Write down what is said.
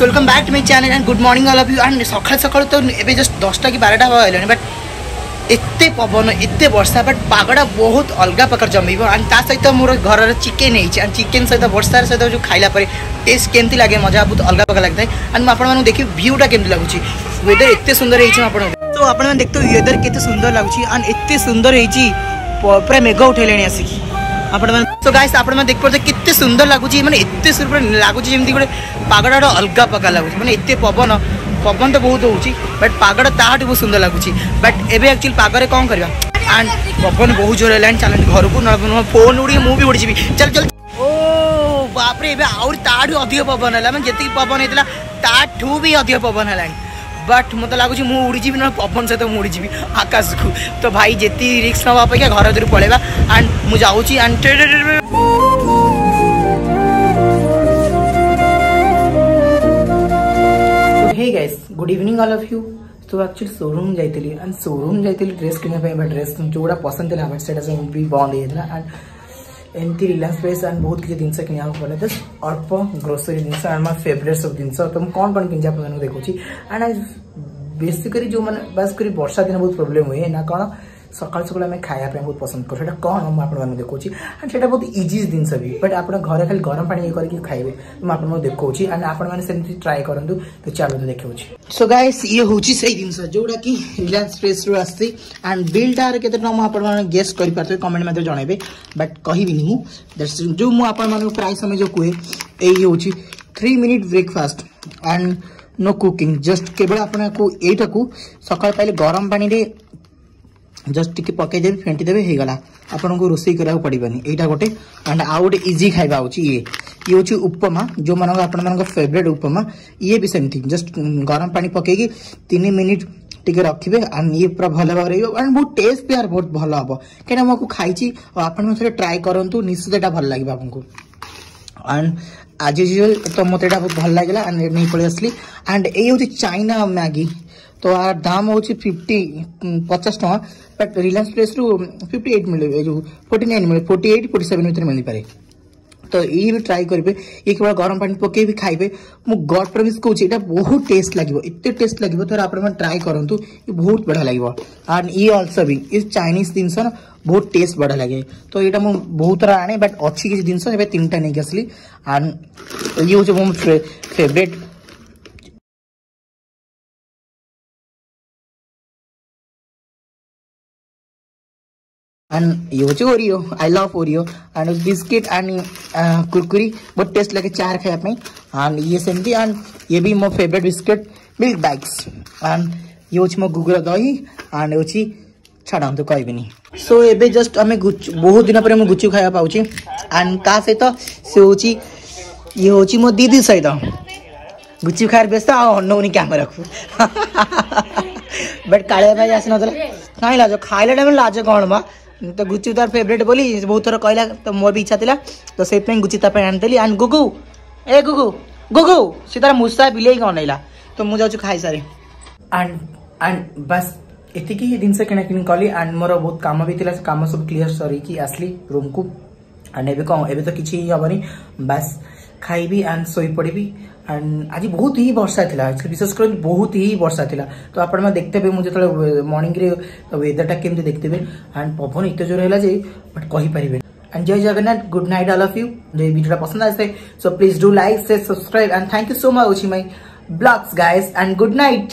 Welcome back to my channel and good morning all of you and सकाळ सकाळ तो एबे जस्ट 10टा कि 12टा होइलानी बट एते पवन एते वर्षा बट पागड़ा बहुत अलग प्रकार जमीब. एंड सहित मोर घर चिकेन एंड चिकेन सहित, वर्षार सहित जो पर टेस्ट केमती लगे, मज़ा बहुत अलग प्रकार लगता है एंड मैं देखिए भ्यूटा केमती लगुच वेदर एते सुंदर है आप तो आप देखते वेदर केते सुंदर लगुच एंड एते सुंदर है पूरा मेघ उठेले আপনার তো গাইস আপনার দেখিপারে কেতে সুন্দর লাগুচি মানে এত সুন্দর লাগুচি যেমন গোটে পাগড়াটা অলগা পাকা লাগুচি মানে এত পবন পবন তো বহুত হচ্ছে বট পাগড়া তাহাটু বহু সুন্দর লাগুচি বট এবে একচুয়ালি পাগরে কম করা আন্ড পবন বহু জোর হলানি চালান ঘরকু নয় ফোন উড়ি মু উড়ি যাবি চল চল ও বাপরে এবে আহরি তাহাটু অধিক পবন হল মানে যেত পবন হয়েছিল তাঠু বি অধিক পবন হলানি बट मत लगुच मुझे ना पवन सहित मुझे आकाश को तो भाई जी रिक्स ना अपेक्षा घर भर पलैया एंड मुझे and hey good evening all of you तो एक्चुअली शोरूम जाइली एंड शोरूम जाइली ड्रेस किणा ड्रेस जो पसंद था बट से बंद होता एंड ଏମିତି ରିଲାଏନ୍ସ ପ୍ରାଇସ୍ ଆଣ୍ଡ ବହୁତ କିଛି ଜିନିଷ କିଣିବାକୁ ପଡ଼ିଲା ଜଷ୍ଟ ଅଳ୍ପ ଗ୍ରୋସରୀ ଜିନିଷ ଆଣ୍ଡ ମୋ ଫେଭରେଟ୍ ସବୁ ଜିନିଷ ତ ମୁଁ କ'ଣ କ'ଣ କିଣିଛି ଆପଣମାନଙ୍କୁ ଦେଖୁଛି ଆଣ୍ଡ ବେସିକାଲି ଯେଉଁମାନେ ବାସ୍ କରି ବର୍ଷା ଦିନ ବହୁତ ପ୍ରୋବ୍ଲେମ୍ ହୁଏ ନା କ'ଣ ସକାଳୁ ସକାଳୁ ଆମେ ଖାଇବା ପାଇଁ ବହୁତ ପସନ୍ଦ କରୁ ସେଇଟା କ'ଣ ମୁଁ ଆପଣମାନଙ୍କୁ ଦେଖାଉଛି ଆଣ୍ଡ ସେଇଟା ବହୁତ ଇଜି ଜିନିଷ ବି ବଟ୍ ଆପଣ ଘରେ ଖାଲି ଗରମ ପାଣି ଇଏ କରିକି ଖାଇବେ ମୁଁ ଆପଣଙ୍କୁ ଦେଖାଉଛି ଆଣ୍ଡ ଆପଣମାନେ ସେମିତି ଟ୍ରାଏ କରନ୍ତୁ ତ ଚାଲନ୍ତୁ ଦେଖାଉଛି ସୋ ଗାଇସ୍ ଇଏ ହେଉଛି ସେଇ ଜିନିଷ ଯେଉଁଟାକି ରିଲାଏନ୍ସ ଫ୍ରେସ୍ରୁ ଆସିଛି ଆଣ୍ଡ ବିଲ୍ଟାର କେତେ ଟଙ୍କା ମୁଁ ଆପଣମାନେ ଗେଷ୍ଟ କରିପାରୁଥିବେ କମେଣ୍ଟ ମାଧ୍ୟମରେ ଜଣାଇବେ ବଟ୍ କହିବିନି ମୁଁ ଯେଉଁ ମୁଁ ଆପଣମାନଙ୍କୁ ପ୍ରାୟ ସମୟ ଯେଉଁ କୁହେ ଏଇ ହେଉଛି three minute breakfast and no cooking just কেবল আপনার এইটাকু সকাল পাইলে গরম পানিরে जस्ट टी पकई पकईदेवे फेटीदेवे हो गला आपन को रोसे करा पड़बानी यहाँ गोटे एंड आउ गए इजी खाइबा ये ये हूँ उपमा जो मान आपण फेवरेट उपमा ये भी सेमती जस्ट गरम पा पकईकि तीन मिनिट टे रखे एंड ये पूरा भल भाव रही एंड बहुत टेस्ट भी यार बहुत भल हम कहीं मुझे खाई और आपड़ा ट्राए करूँ निश्चित यहाँ भल लगे आपको एंड आज यूज़ तो मत भल लगे एंड नहीं पलि आसली एंड ये चाइना मैगी ତ ଆର ଦାମ ହେଉଛି ଫିଫ୍ଟି ପଚାଶ ଟଙ୍କା ବଟ୍ ରିଲାଏନ୍ସ ପ୍ଲେସ୍ରୁ ଫିଫ୍ଟି ଏଇଟ୍ ମିଳିବ ଏ ଯେଉଁ ଫୋର୍ଟି ନାଇନ୍ ମିଳିବ ଫୋର୍ଟି ଏଇଟ୍ ଫୋର୍ଟି ସେଭେନ୍ ଭିତରେ ମିଳିପାରେ ତ ଇଏ ବି ଟ୍ରାଏ କରିବେ ଇଏ କେବଳ ଗରମ ପାଣି ପକାଇ ବି ଖାଇବେ ମୁଁ ଗଡ଼ ପ୍ରମିସ୍ କହୁଛି ଏଇଟା ବହୁତ ଟେଷ୍ଟ ଲାଗିବ ଏତେ ଟେଷ୍ଟ ଲାଗିବ ଥରେ ଆପଣମାନେ ଟ୍ରାଏ କରନ୍ତୁ ଇଏ ବହୁତ ବଢ଼ିଆ ଲାଗିବ ଆଣ୍ଡ ଇଏ ଅଲସୋ ବି ଇଏ ଚାଇନିଜ୍ ଜିନିଷ ନା ବହୁତ ଟେଷ୍ଟ ବଢ଼ିଆ ଲାଗେ ତ ଏଇଟା ମୁଁ ବହୁତ ଥର ଆଣେ ବଟ୍ ଅଛି କିଛି ଜିନିଷ ଏବେ ତିନିଟା ନେଇକି ଆସିଲି ଆଣ୍ଡ ଇଏ ହେଉଛି ମୋ ଫେଭରେଟ୍ and ये होची Oreo I love Oreo and biscuit and Kurkure बहुत टेस्ट लगे चार खाया पे एंड ये सेमती एंड ये भी मो favourite biscuit milk bags and ये मो गुगुर दही एंड होची छाड़ा तो कहबिनी सो एबे जस्ट आम बहुत दिन पर गुचु खाया पाऊँ एंड का सहित से होची ये होची मो दीदी सहित। गुचु खार व्यस्त आनौनी कैमेरा को बट भाई आसी ना कहीं लाज खाइला लाज कौन ତ ଗୁଚି ତାର ଫେଭରେଟ୍ ବୋଲି ବହୁତ ଥର କହିଲା ତ ମୋର ବି ଇଚ୍ଛା ଥିଲା ତ ସେଇଥିପାଇଁ ଗୁଚି ତା ପାଇଁ ଆଣିଦେଲି ଆଣ୍ଡ ଗୁଗୁ ଏ ଗୁଗୁ ଗୁଗୁ ସେ ତାର ମୂଷା ବିଲେଇକି ଅନେଇଲା ତ ମୁଁ ଯାଉଛି ଖାଇସାରେ। ଆଣ୍ଡ ଆଣ୍ଡ ବାସ୍ ଏତିକି ଜିନିଷ କିଣାକିଣି କଲି। ଆଣ୍ଡ ମୋର ବହୁତ କାମ ବି ଥିଲା ସେ କାମ ସବୁ କ୍ଲିୟର ସରିକି ଆସିଲି ରୁମ୍କୁ ଆଣ୍ଡ ଏବେ କ'ଣ ଏବେ ତ କିଛି ହିଁ ହେବନି। ବାସ୍ ଖାଇବି ଆଣ୍ଡ ଶୋଇପଡ଼ିବି। ଆଣ୍ଡ ଆଜି ବହୁତ ହିଁ ବର୍ଷା ଥିଲା ବିଶେଷ କରି ବହୁତ ହିଁ ବର୍ଷା ଥିଲା। ତ ଆପଣମାନେ ଦେଖିଥିବେ ମୁଁ ଯେତେବେଳେ ମର୍ଣ୍ଣିଂରେ ୱେଦରଟା କେମିତି ଦେଖିଥିବେ ଆଣ୍ଡ ପବନ ଏତେ ଜୋର ହେଲା ଯେ ବଟ୍ କହିପାରିବେ and Jai Jagannath good night all of you ଯଦି ଭିଡ଼ିଓଟା ପସନ୍ଦ ଆସେ ସୋ ପ୍ଲିଜ୍ ଡୁ ଲାଇକ୍ ସେ subscribe and thank you so much my blogs guys and good night